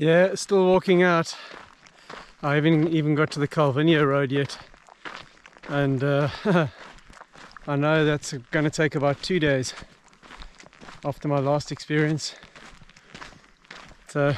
Yeah, still walking out. I haven't even got to the Calvinia Road yet. And uh, I know that's going to take about two days after my last experience. So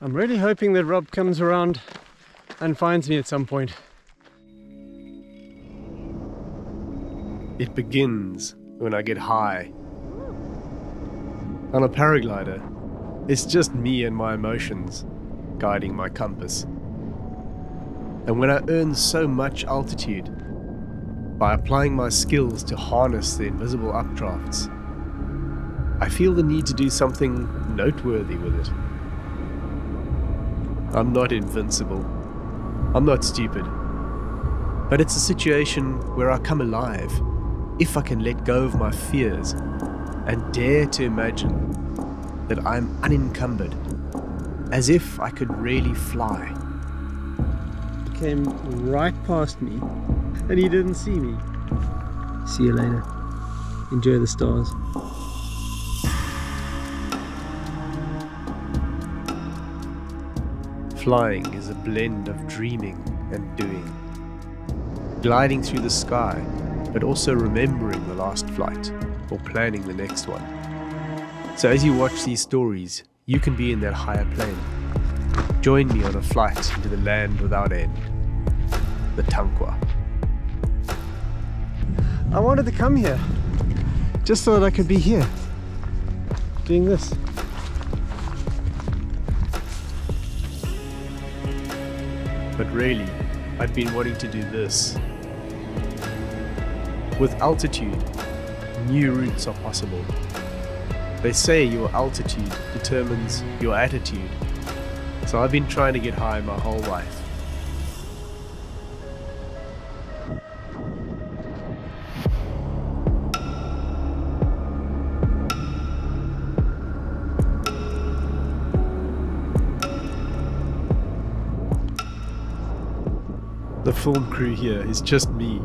I'm really hoping that Rob comes around and finds me at some point. It begins when I get high. On a paraglider, it's just me and my emotions guiding my compass. And when I earn so much altitude, by applying my skills to harness the invisible updrafts, I feel the need to do something noteworthy with it. I'm not invincible. I'm not stupid. But it's a situation where I come alive if I can let go of my fears and dare to imagine that I'm unencumbered, as if I could really fly. He came right past me and he didn't see me. See you later. Enjoy the stars. Flying is a blend of dreaming and doing. Gliding through the sky but also remembering the last flight or planning the next one. So as you watch these stories, you can be in that higher plane. Join me on a flight into the land without end, the Tankwa. I wanted to come here, just so that I could be here, doing this. But really, I've been wanting to do this with altitude, new routes are possible. They say your altitude determines your attitude, so I've been trying to get high my whole life. The film crew here is just me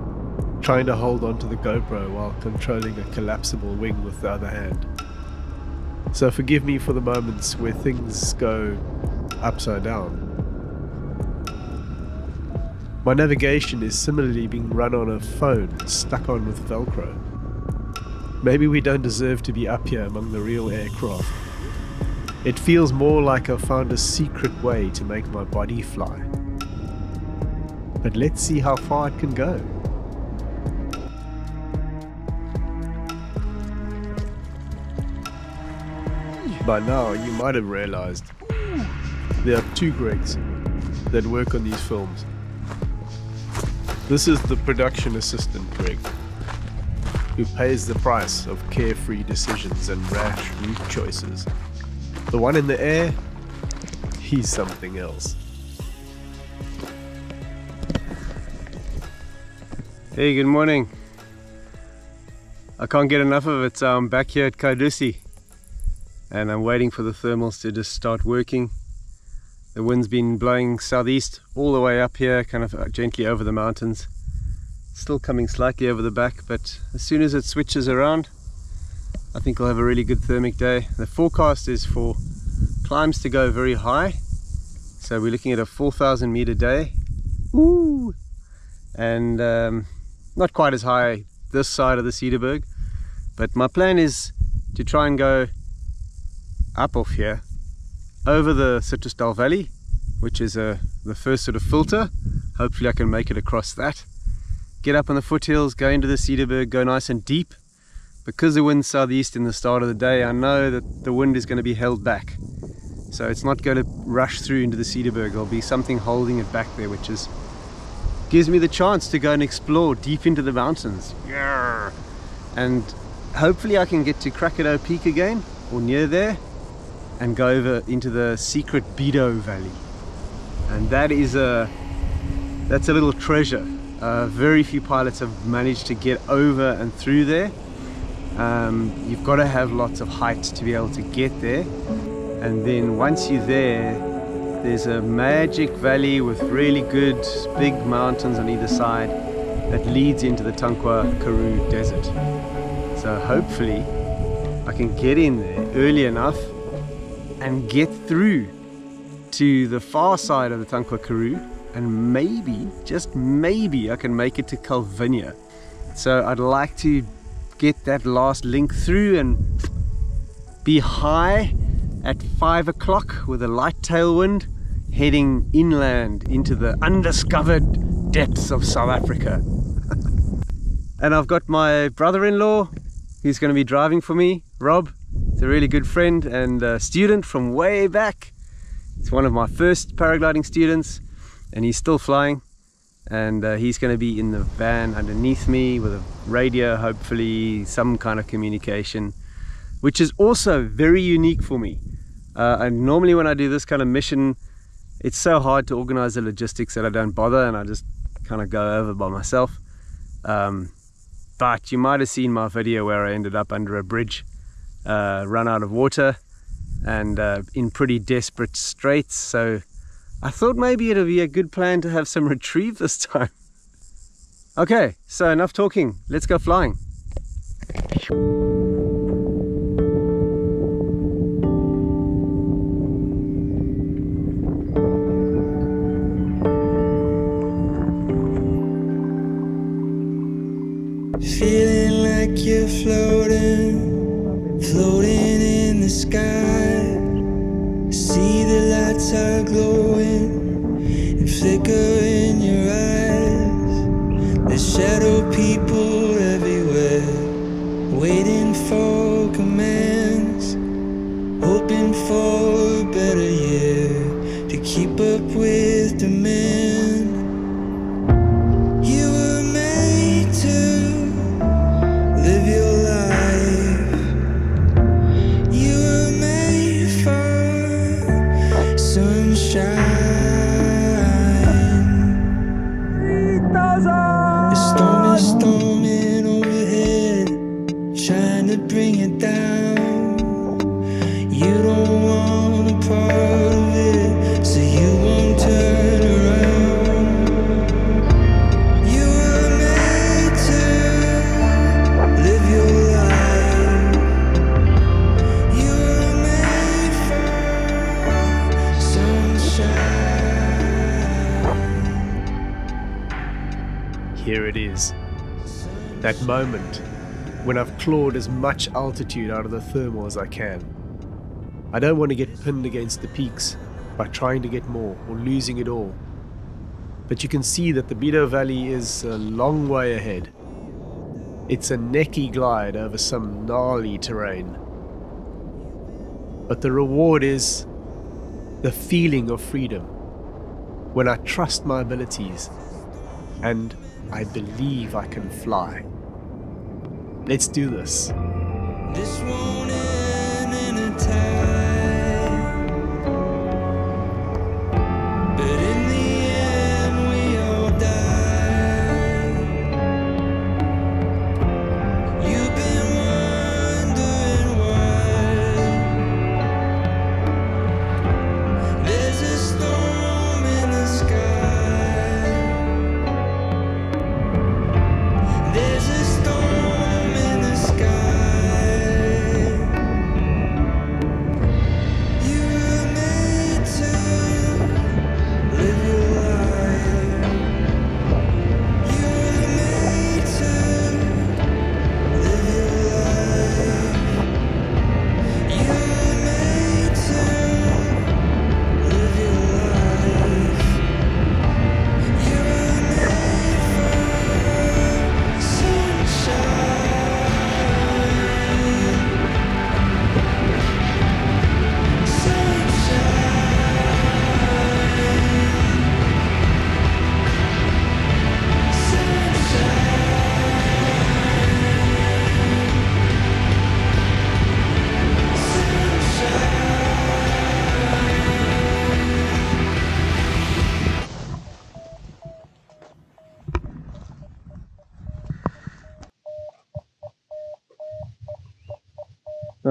trying to hold onto the GoPro while controlling a collapsible wing with the other hand. So forgive me for the moments where things go upside down. My navigation is similarly being run on a phone stuck on with Velcro. Maybe we don't deserve to be up here among the real aircraft. It feels more like I've found a secret way to make my body fly. But let's see how far it can go. By now, you might have realized there are two Gregs that work on these films. This is the production assistant Greg, who pays the price of carefree decisions and rash route choices. The one in the air, he's something else. Hey, good morning. I can't get enough of it, so I'm back here at Kardoesie and I'm waiting for the thermals to just start working. The wind's been blowing southeast all the way up here, kind of uh, gently over the mountains. Still coming slightly over the back, but as soon as it switches around, I think we'll have a really good thermic day. The forecast is for climbs to go very high. So we're looking at a 4,000 meter day. Ooh! And um, not quite as high this side of the Cederberg. But my plan is to try and go up off here over the Citrusdal Valley which is uh, the first sort of filter. Hopefully I can make it across that. Get up on the foothills go into the Cederberg go nice and deep. Because the wind's southeast in the start of the day I know that the wind is going to be held back. So it's not going to rush through into the Cederberg there'll be something holding it back there which is gives me the chance to go and explore deep into the mountains. Yeah. and hopefully I can get to Krakadouw Peak again or near there and go over into the secret Biedouw Valley. And that is a, that's a little treasure. Uh, very few pilots have managed to get over and through there. Um, you've got to have lots of height to be able to get there. And then once you're there, there's a magic valley with really good big mountains on either side that leads into the Tankwa Karoo Desert. So hopefully I can get in there early enough and get through to the far side of the Tankwa Karoo and maybe, just maybe, I can make it to Calvinia. So I'd like to get that last link through and be high at five o'clock with a light tailwind heading inland into the undiscovered depths of South Africa. and I've got my brother-in-law who's going to be driving for me, Rob. A really good friend and student from way back. He's one of my first paragliding students and he's still flying. And uh, he's going to be in the van underneath me with a radio hopefully some kind of communication which is also very unique for me. Uh, and normally when I do this kind of mission it's so hard to organize the logistics that I don't bother and I just kind of go over by myself. Um, but you might have seen my video where I ended up under a bridge uh, run out of water and uh, in pretty desperate straits so I thought maybe it'd be a good plan to have some retrieve this time. Okay, so enough talking. Let's go flying. Feeling like you're floating, sky. See the lights are glowing and flicker in your eyes. The shadow That moment when I've clawed as much altitude out of the thermal as I can. I don't want to get pinned against the peaks by trying to get more or losing it all. But you can see that the Biedouw Valley is a long way ahead. It's a necky glide over some gnarly terrain. But the reward is the feeling of freedom when I trust my abilities and I believe I can fly. Let's do this. This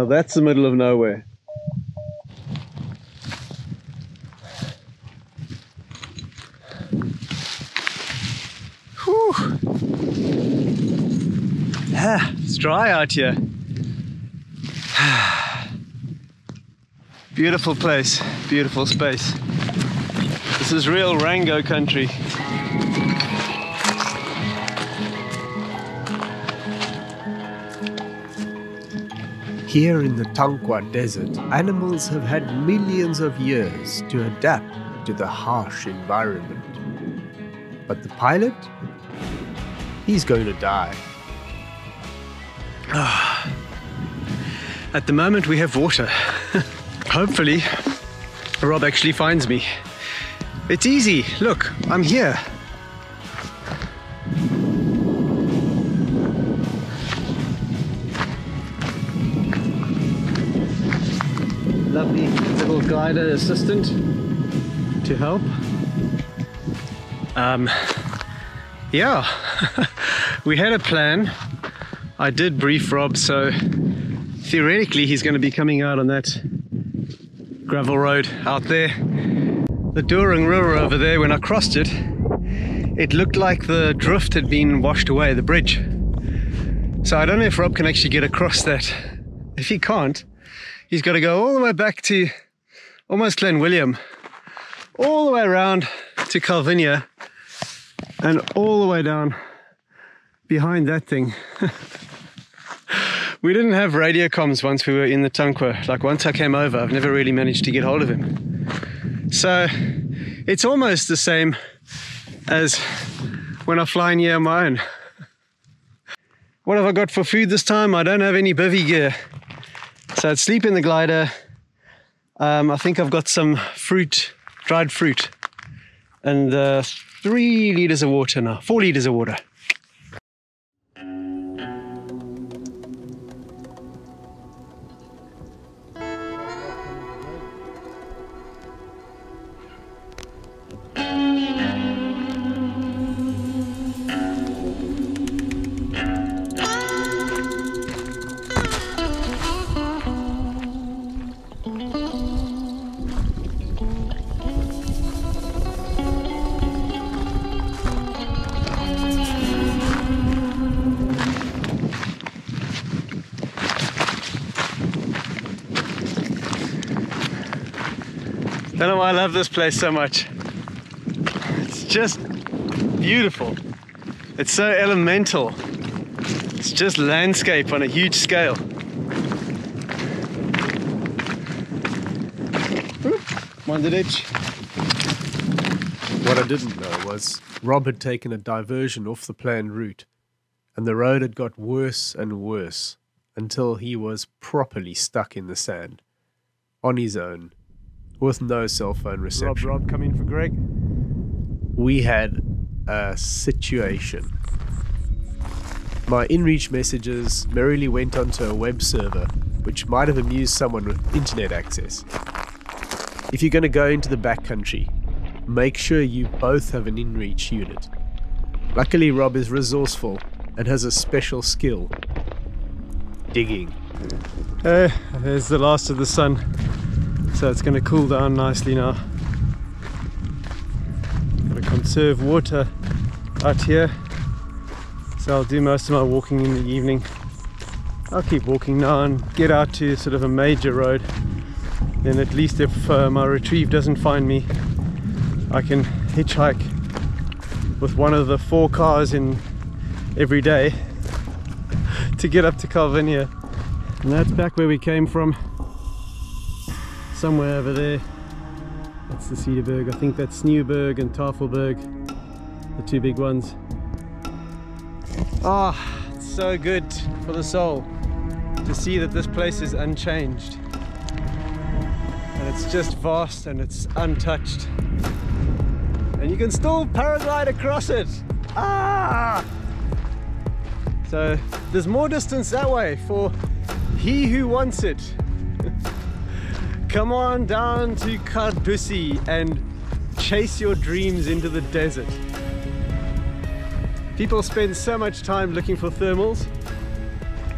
Now that's the middle of nowhere. Whew. Ah, it's dry out here. Beautiful place, beautiful space. This is real Rango country. Here in the Tankwa Desert, animals have had millions of years to adapt to the harsh environment. But the pilot? He's going to die. Ah, at the moment, we have water. Hopefully, Rob actually finds me. It's easy. Look, I'm here. Lovely little glider assistant to help. Um, yeah, we had a plan. I did brief Rob, so theoretically he's going to be coming out on that gravel road out there. The Doring River over there, when I crossed it, it looked like the drift had been washed away, the bridge. So I don't know if Rob can actually get across that. If he can't, he's got to go all the way back to almost Clanwilliam, all the way around to Calvinia, and all the way down behind that thing. we didn't have radio comms once we were in the Tankwa. Like once I came over, I've never really managed to get hold of him. So it's almost the same as when I fly on my own. What have I got for food this time? I don't have any bivy gear. So I'd sleep in the glider. Um, I think I've got some fruit, dried fruit, and uh, three liters of water now, four liters of water. Don't know why I love this place so much. It's just beautiful. It's so elemental. It's just landscape on a huge scale. Mind the ditch. What I didn't know was Rob had taken a diversion off the planned route, and the road had got worse and worse until he was properly stuck in the sand, on his own, with no cell phone reception. Rob, Rob, come in for Greg. we had a situation. My InReach messages merrily went onto a web server, which might have amused someone with internet access. If you're going to go into the backcountry, make sure you both have an InReach unit. Luckily, Rob is resourceful and has a special skill digging. Uh, there's the last of the sun. So it's going to cool down nicely now. Got to conserve water out here. So I'll do most of my walking in the evening. I'll keep walking now and get out to sort of a major road. Then at least if uh, my retrieve doesn't find me, I can hitchhike with one of the four cars in every day to get up to Calvinia. And that's back where we came from. Somewhere over there. That's the Cederberg. I think that's Sneeuberg and Tafelberg. The two big ones. Ah, it's so good for the soul to see that this place is unchanged. And it's just vast and it's untouched. And you can still paraglide across it. Ah! So there's more distance that way for he who wants it. Come on down to Kardoesie and chase your dreams into the desert. People spend so much time looking for thermals.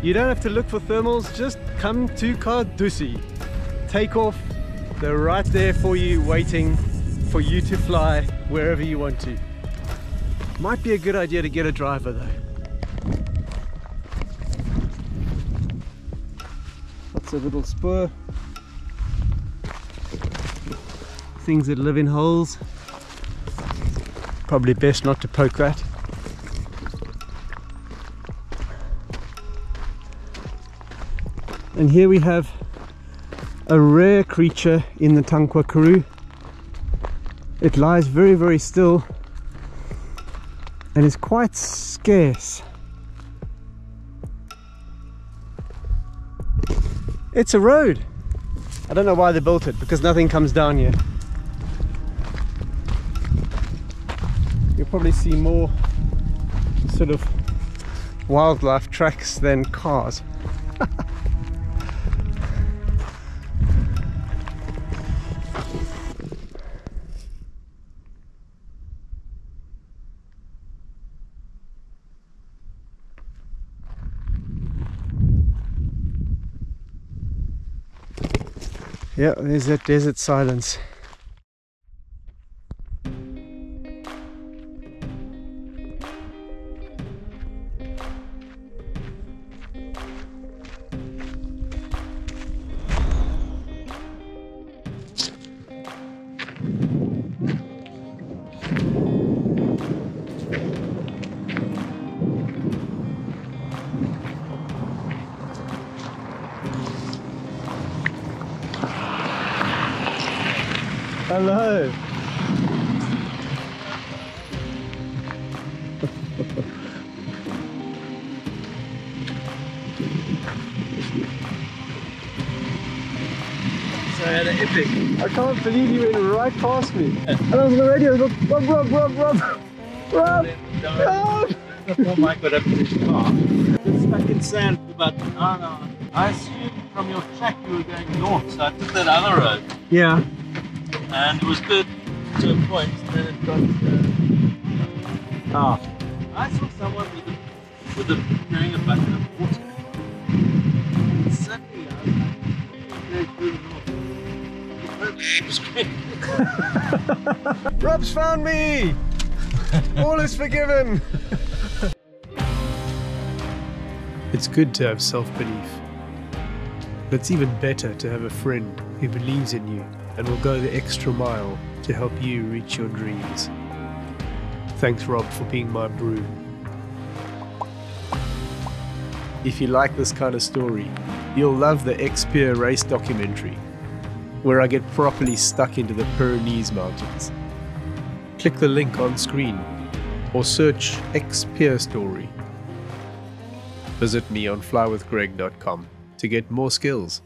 You don't have to look for thermals, just come to Kardoesie. Take off, they're right there for you, waiting for you to fly wherever you want to. Might be a good idea to get a driver though. That's a little spur. Things that live in holes. Probably best not to poke that. And here we have a rare creature in the Tankwa Karoo. It lies very, very still and is quite scarce. It's a road. I don't know why they built it because nothing comes down here. Probably see more sort of wildlife tracks than cars. Yeah, there's that desert silence. Hello. So I had an epic. I can't believe you went right past me. And I was on the radio, I was like, Rob, Rob, Rob, Rob, Rob, Rob. Oh my god, I finished car. It's stuck in sand for about an hour. I assumed from your track you were going north, so I took that other road. Yeah. And it was good to a point, then it got. Uh, Ah. I saw someone with a, with a carrying a bucket of water. And suddenly I was like, "Very good north." It. Rob's found me. All is forgiven. It's good to have self belief. But it's even better to have a friend who believes in you and will go the extra mile to help you reach your dreams. Thanks, Rob, for being my brew. If you like this kind of story, you'll love the X-Pyr race documentary, where I get properly stuck into the Pyrenees Mountains. Click the link on screen or search X-Pyr Story. Visit me on flywithgreg.com to get more skills.